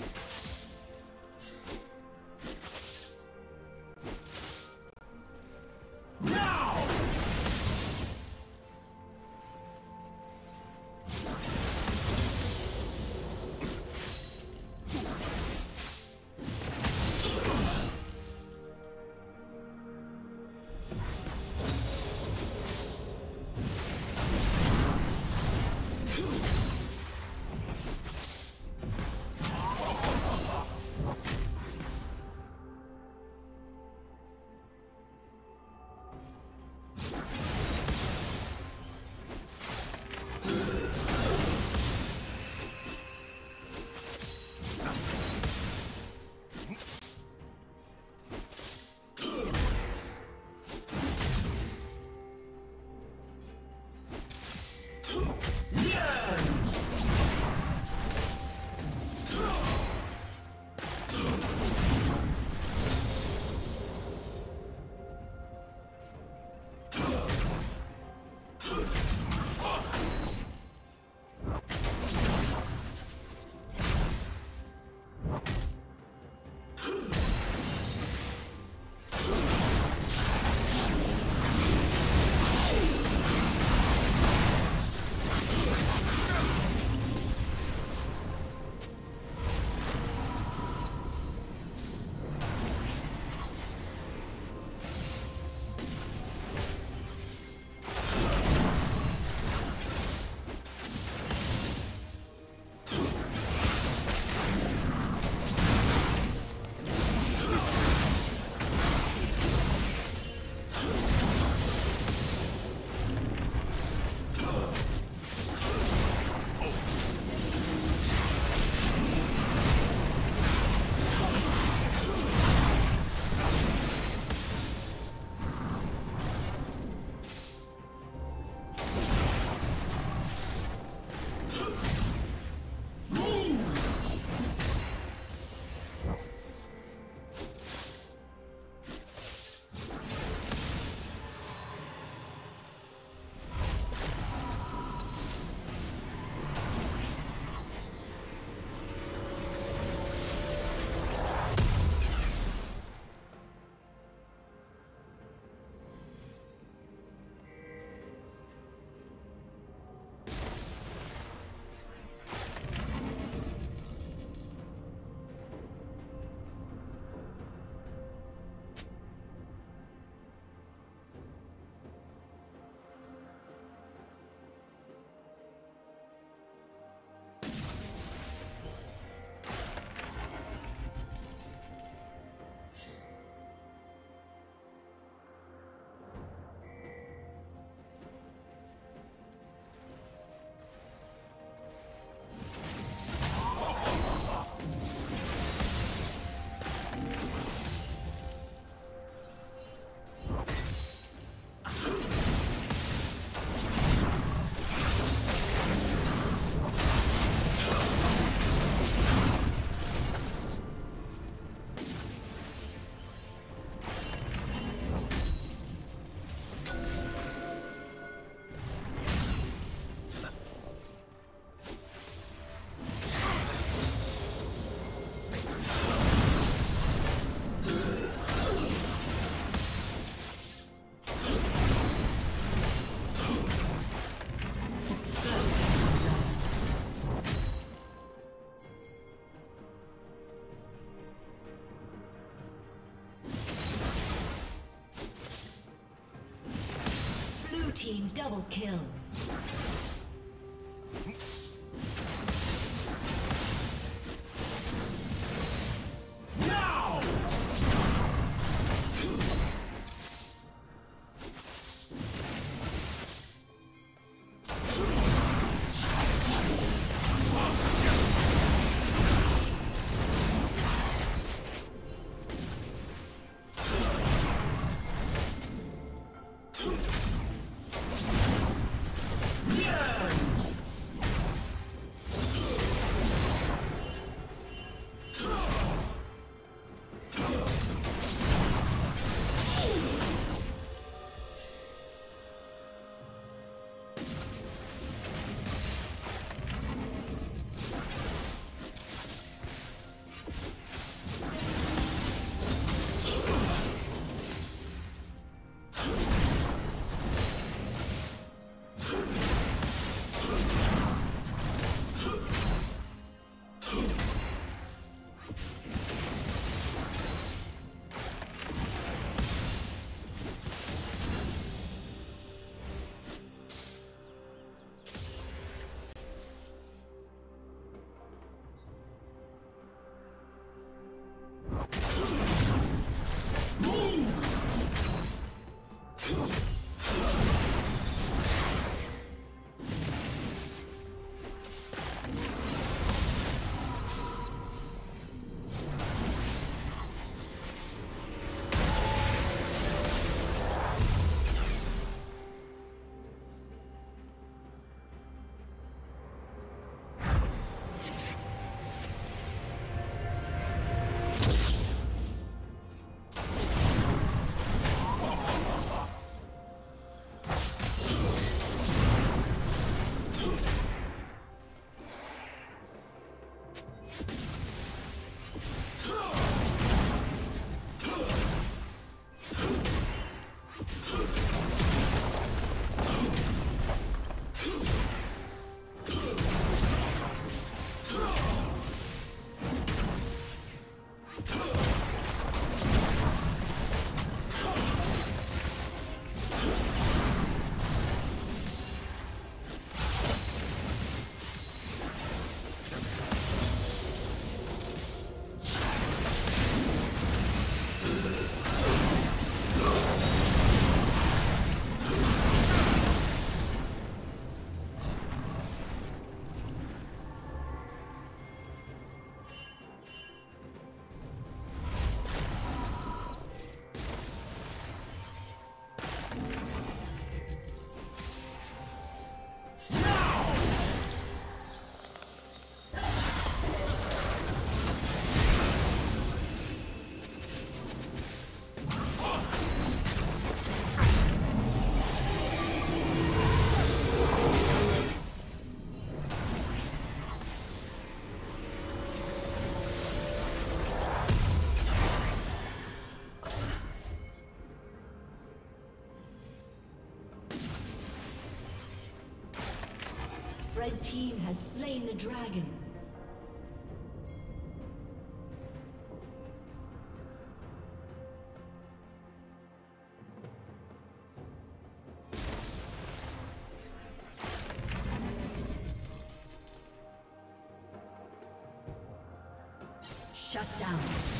you double kill. Red team has slain the dragon. Shut down.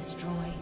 Turret